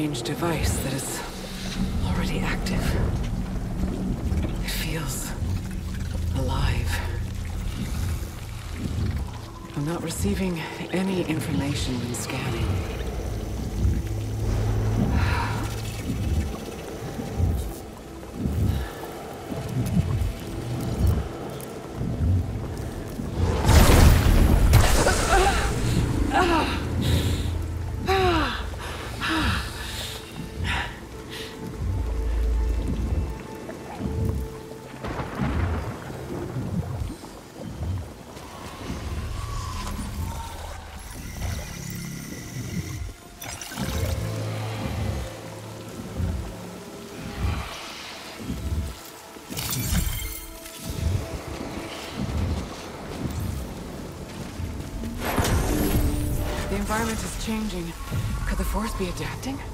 strange device that is already active. It feels alive. I'm not receiving any information when scanning. Environment is changing. Could the Force be adapting?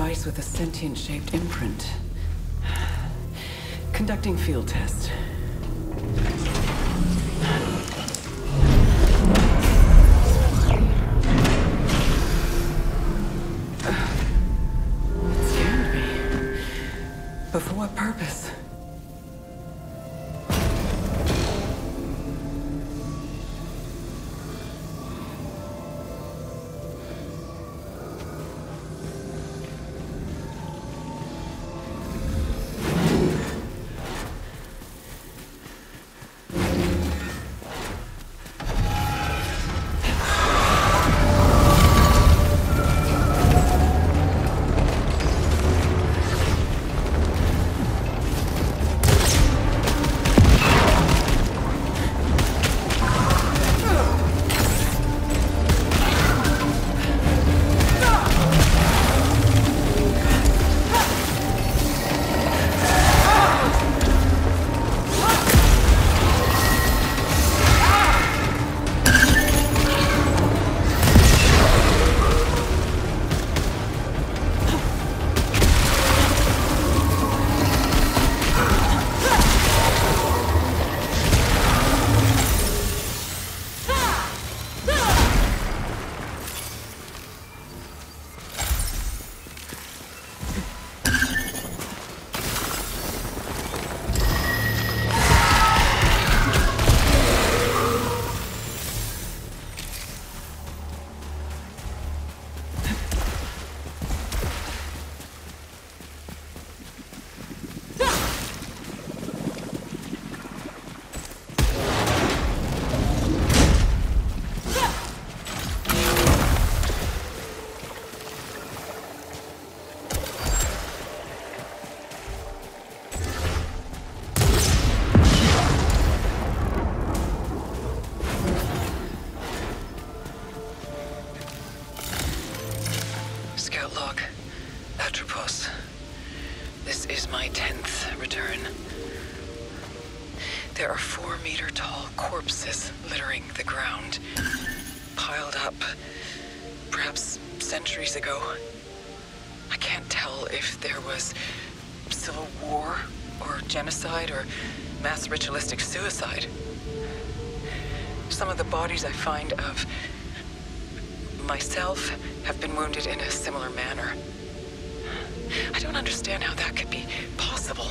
Device with a sentient-shaped imprint. Conducting field test. Up, perhaps centuries ago. I can't tell if there was civil war, or genocide, or mass ritualistic suicide. Some of the bodies I find of myself have been wounded in a similar manner. I don't understand how that could be possible.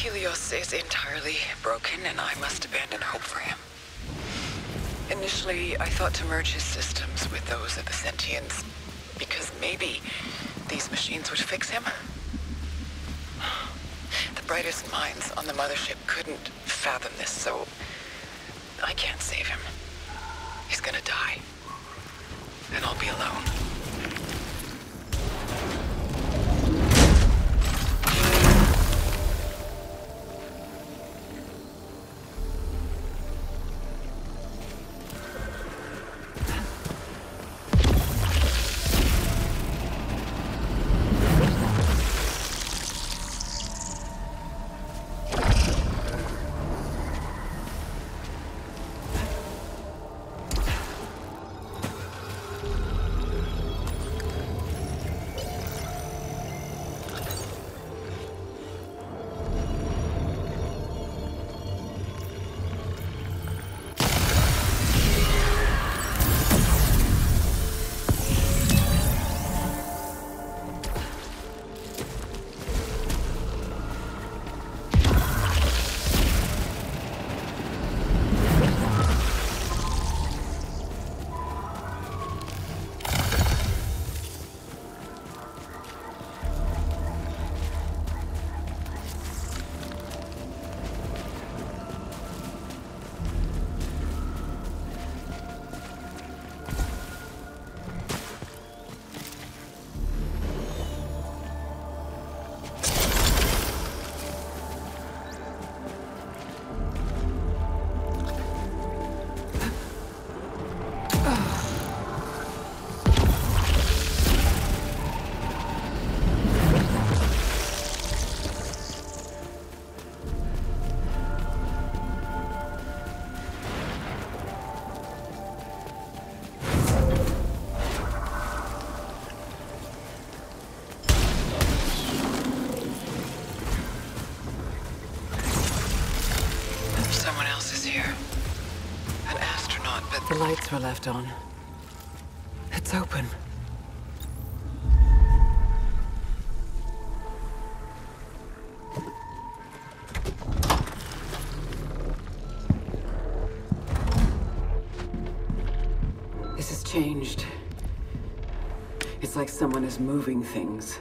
Helios is entirely broken, and I must abandon hope for him. Initially, I thought to merge his systems with those of the Sentients, because maybe these machines would fix him. The brightest minds on the mothership couldn't fathom this, so I can't save him. He's gonna die. And I'll be alone. Were left on. It's open. This has changed. It's like someone is moving things.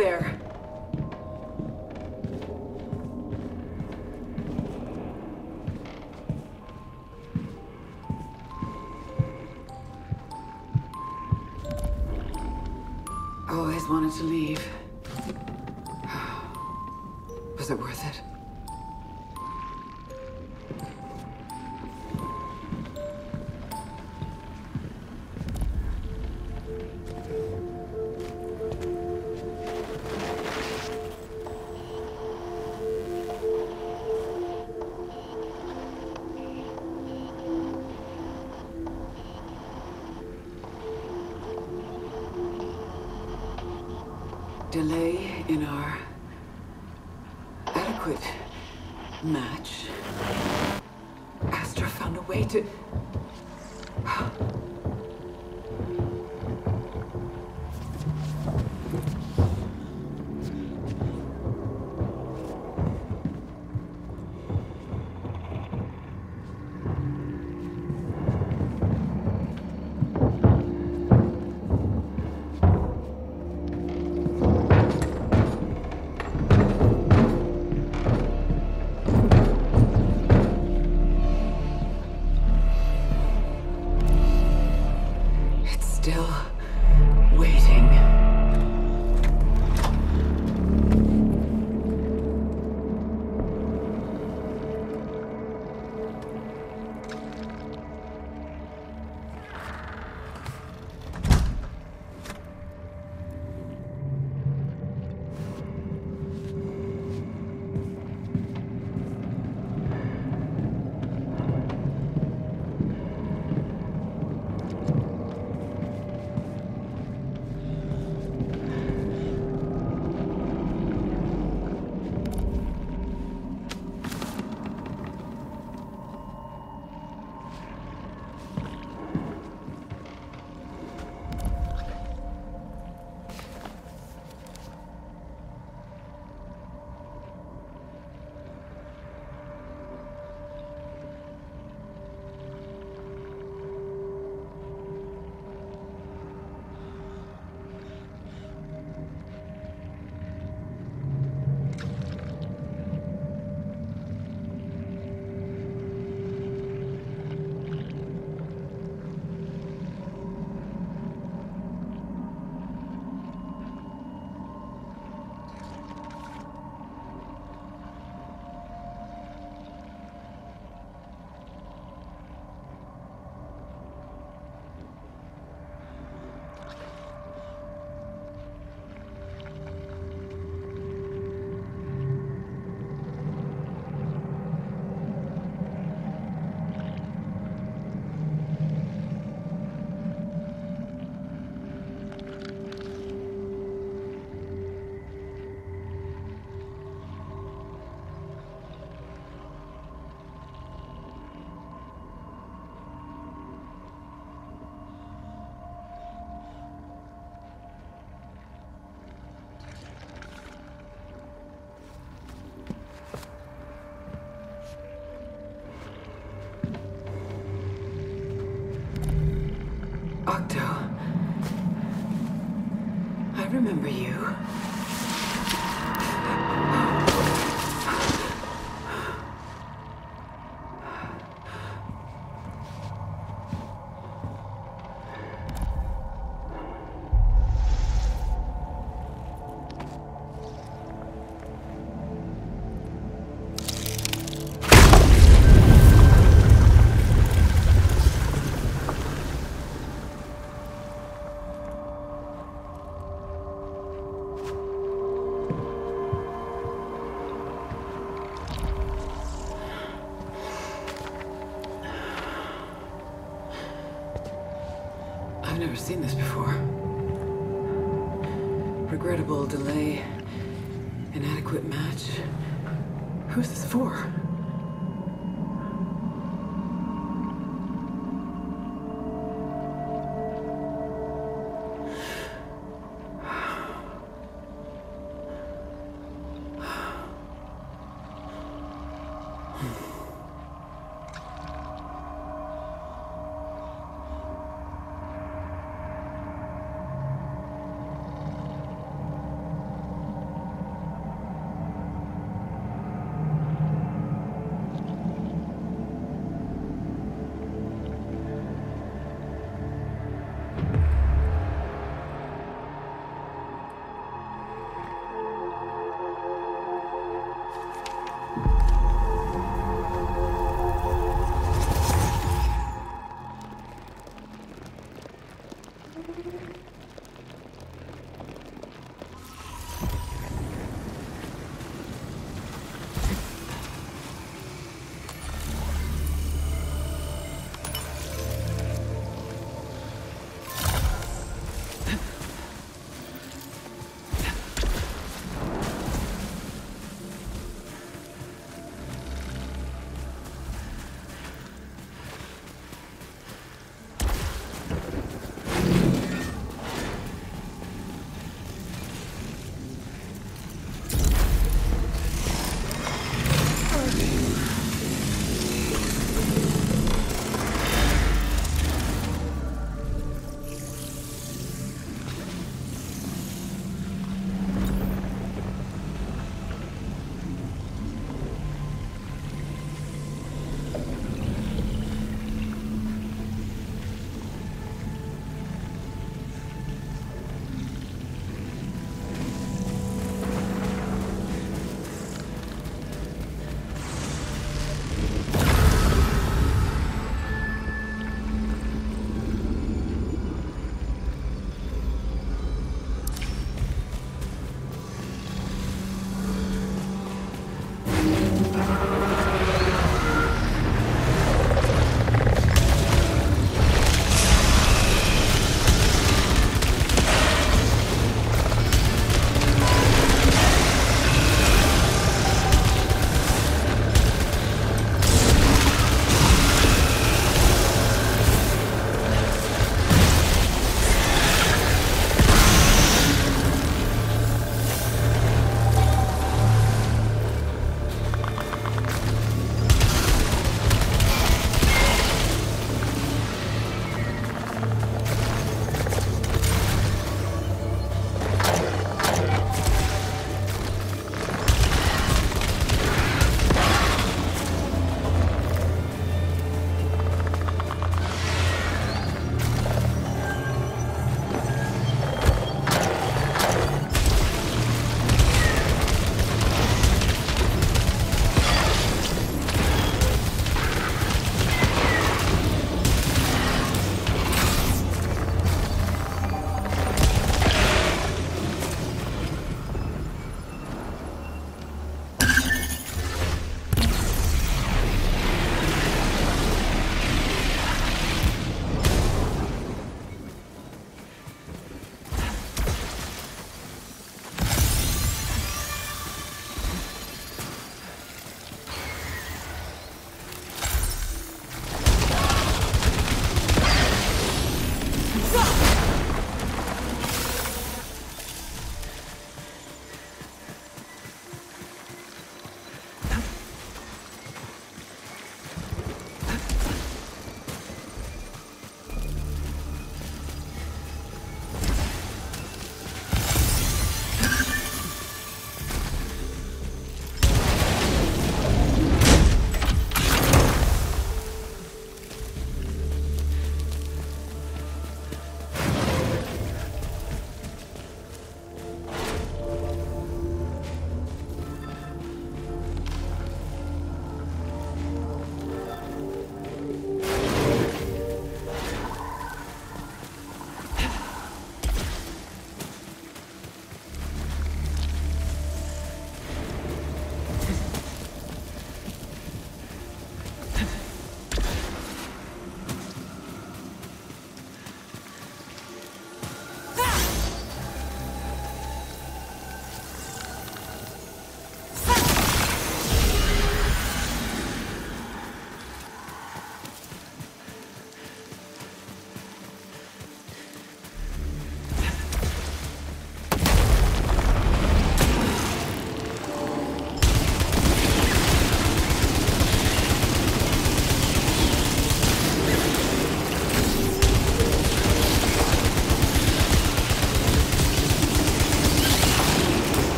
Who's Always wanted to leave. Was it worth it? Remember you.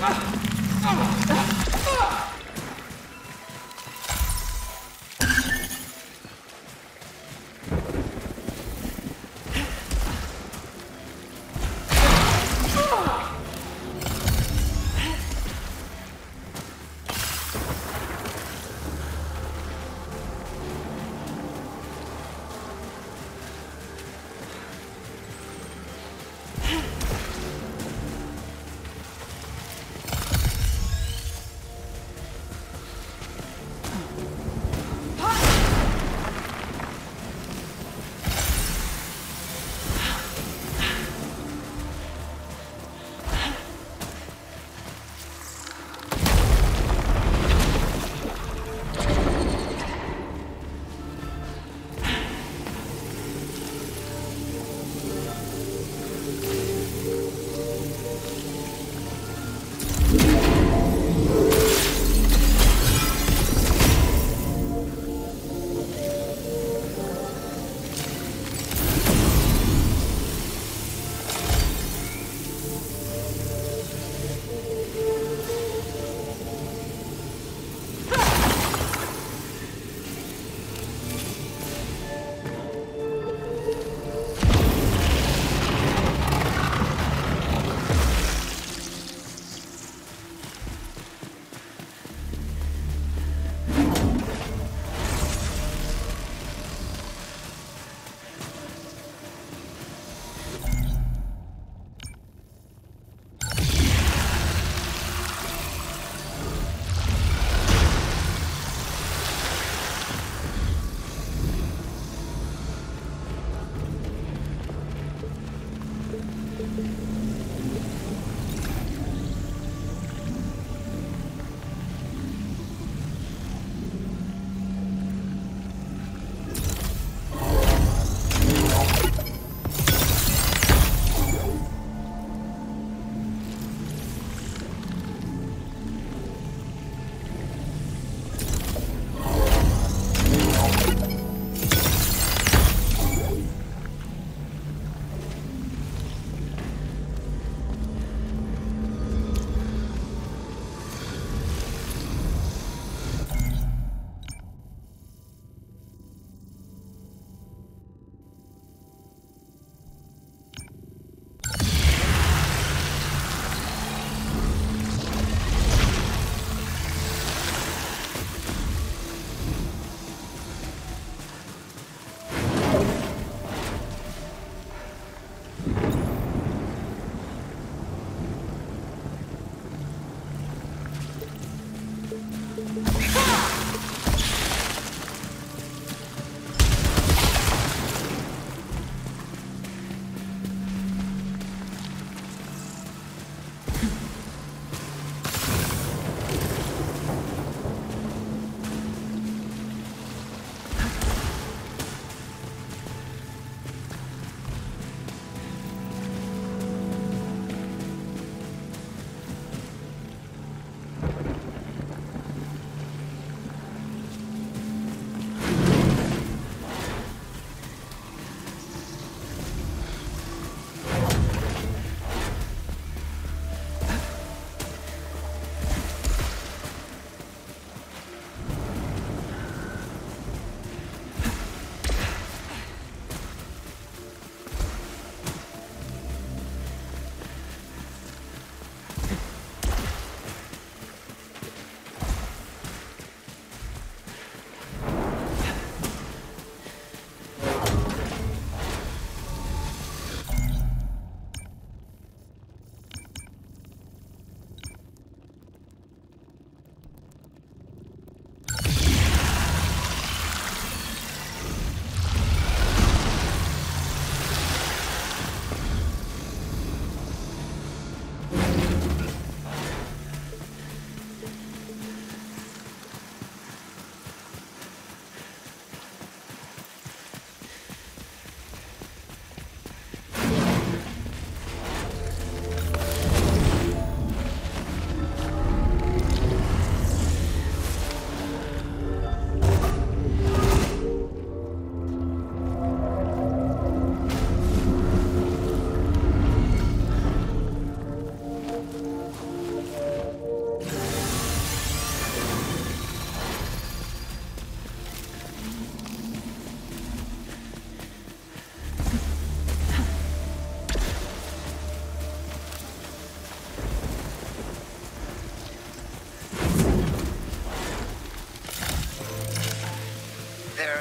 啊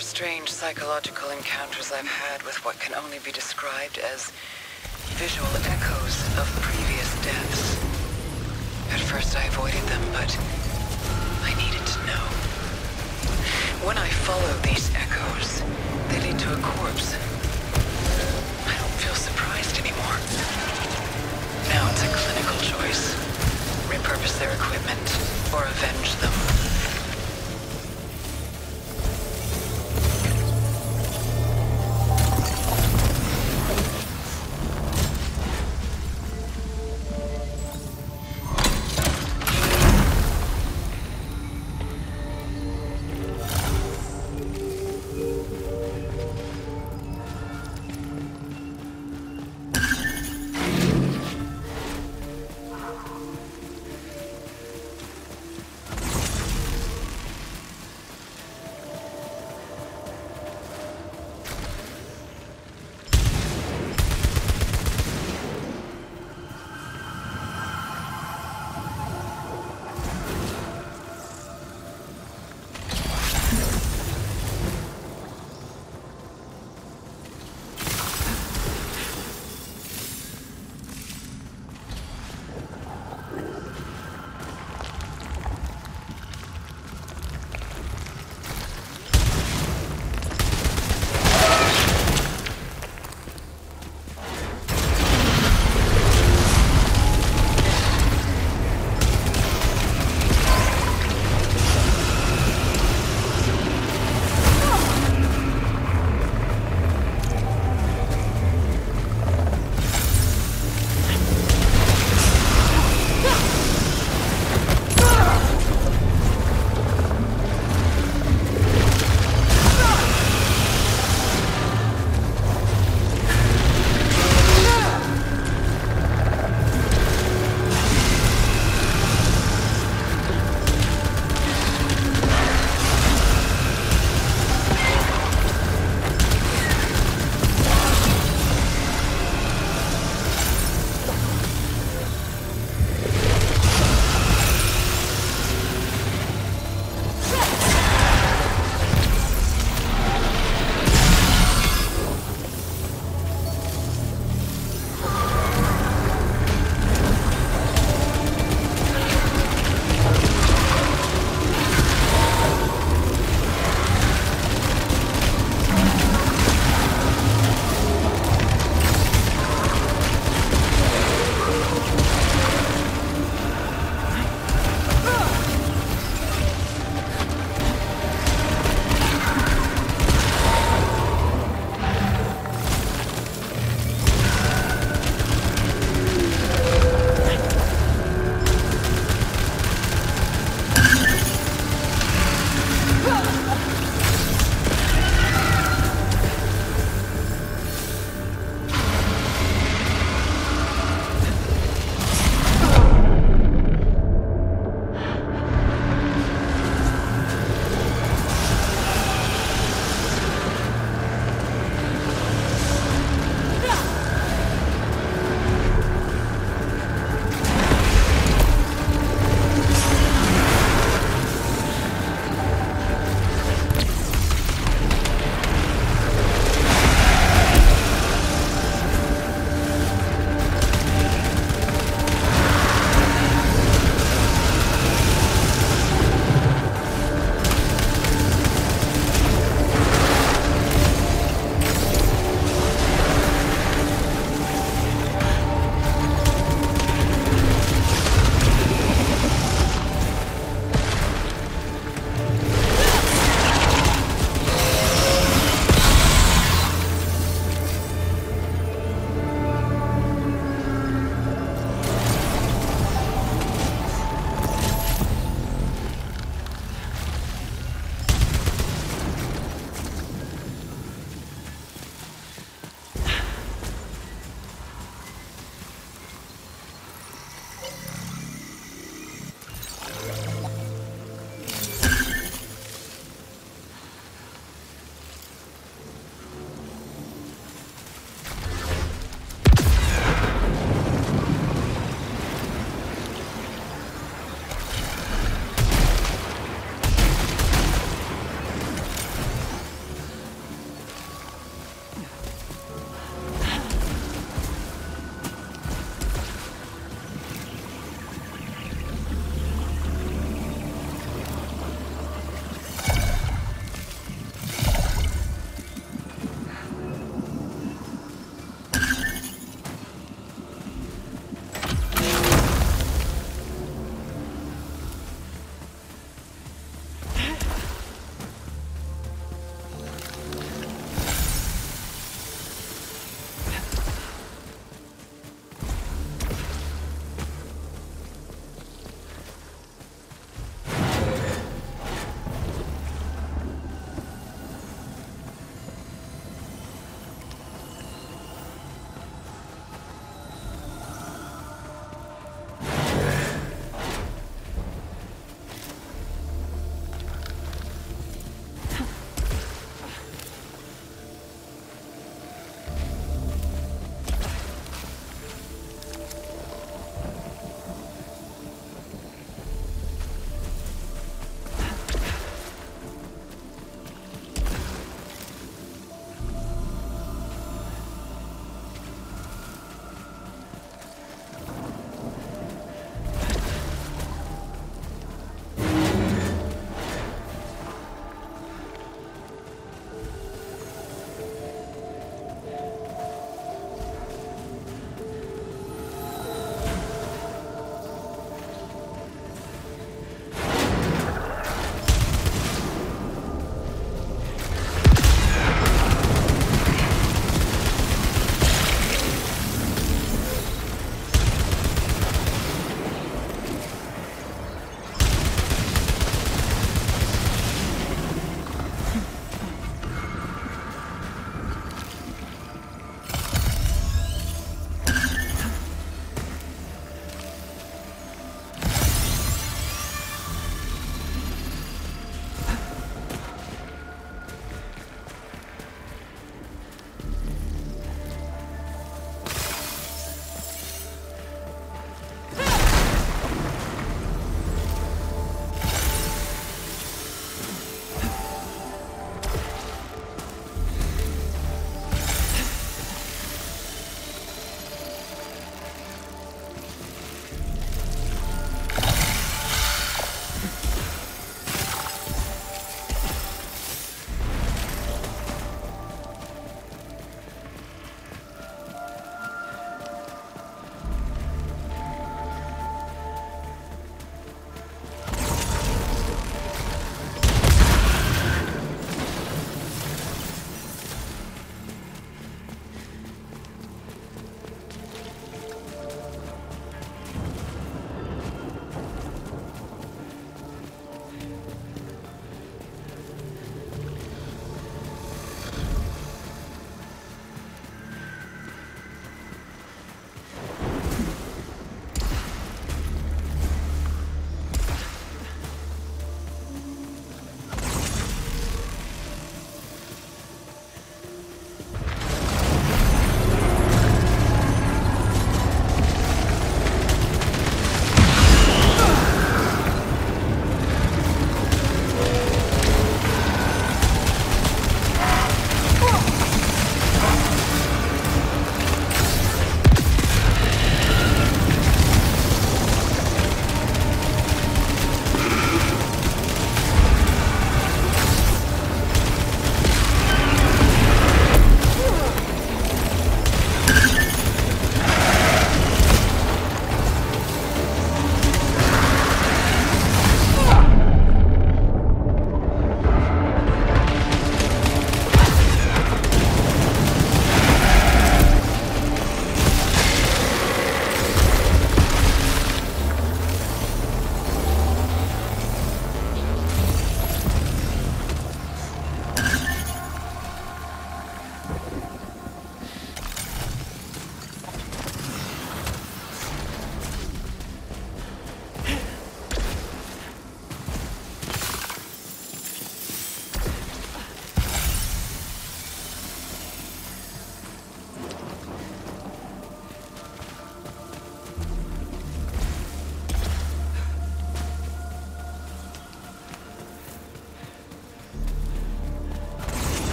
strange psychological encounters I've had with what can only be described as visual echoes of previous deaths. At first I avoided them, but I needed to know. When I follow these echoes, they lead to a corpse. I don't feel surprised anymore. Now it's a clinical choice. Repurpose their equipment or avenge them.